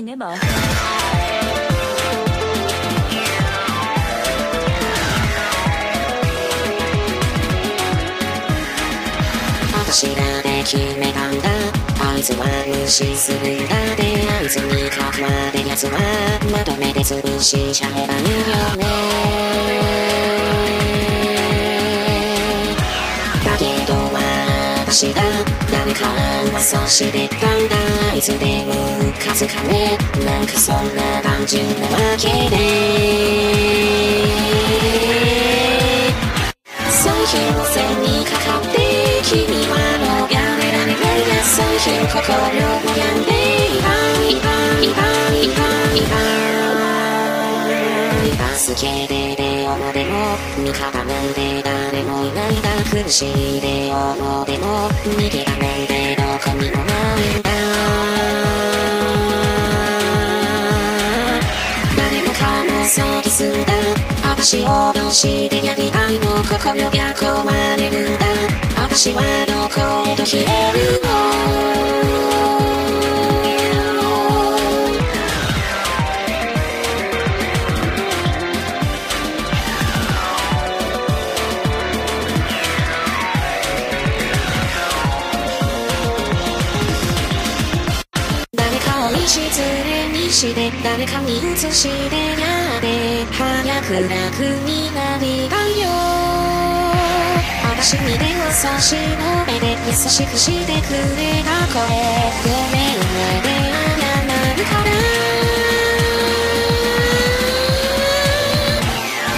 ねば私らで決めたんだあいつは無視するんだであいつに関わるやつはまとめて潰しちゃえばいいよねだけど私が誰か噂してたんだいつでも数かねなんかそんな単純なわけで最近の線にかかって君はもうやめられないや最近心も病んでいたいたいたいたいた助けてでもでも味方なんて誰もいないだ苦しいでもでも逃げらなんそうですんだ私をどうしてやりたいの心が壊れるんだ。私はどこへと消えるの。誰かを見失礼にして誰かに移してやで早く楽になりたいよ私に電話差し伸べて優しくしてくれた声ごめんねであやなるから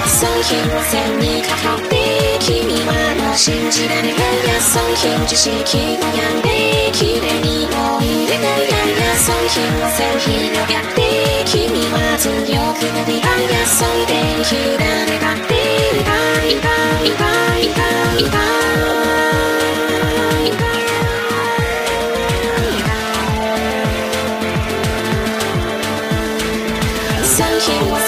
最近は線にかかって君はもう信じられないや最近知識も病んで綺麗にも入れないやいや最近は線広がって君は強くなりたいや最低切られたって痛い痛い痛い痛い痛い最近は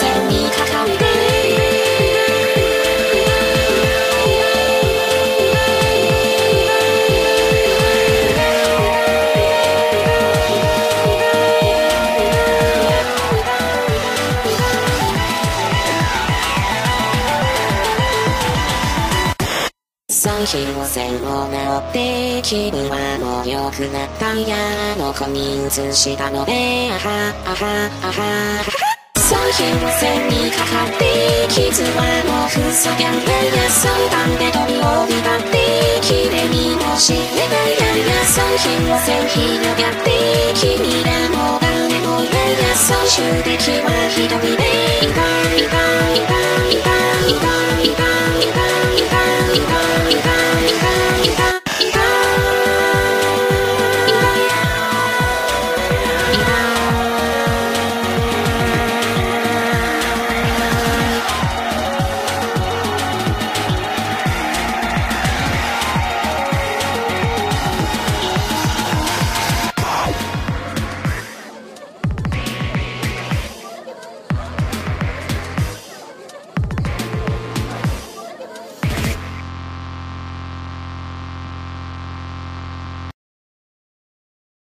最近は線を直って気分はもう良くなったんやあの子に移したのであはあはあは最近は線にかかって傷はもう塞がん。ないや最短で飛び降りたって綺麗にもしれないやいや最近は線広がって君らも誰もいないや最終的は一人でいたいたいたいたいた